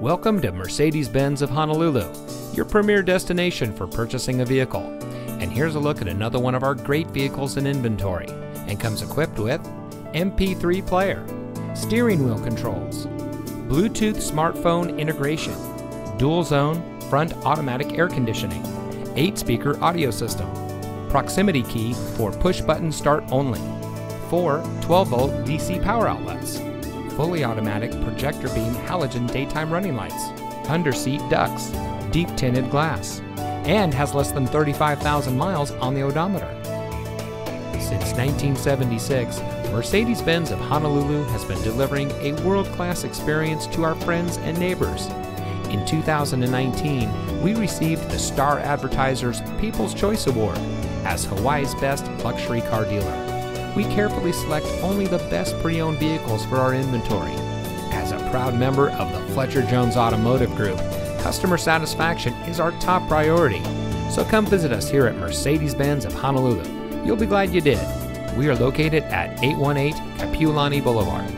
Welcome to Mercedes Benz of Honolulu, your premier destination for purchasing a vehicle. And here's a look at another one of our great vehicles in inventory and comes equipped with MP3 player, steering wheel controls, Bluetooth smartphone integration, dual zone front automatic air conditioning, 8 speaker audio system, proximity key for push button start only, 4 12 volt DC power outlets, fully automatic projector beam halogen daytime running lights, underseat ducts, deep tinted glass, and has less than 35,000 miles on the odometer. Since 1976, Mercedes Benz of Honolulu has been delivering a world class experience to our friends and neighbors. In 2019, we received the Star Advertiser's People's Choice Award as Hawaii's best luxury car dealer. We carefully select only the best pre owned vehicles for our inventory. As a proud member of the Fletcher Jones Automotive Group, customer satisfaction is our top priority. So come visit us here at Mercedes Benz of Honolulu. You'll be glad you did. We are located at 818 Kapiolani Boulevard.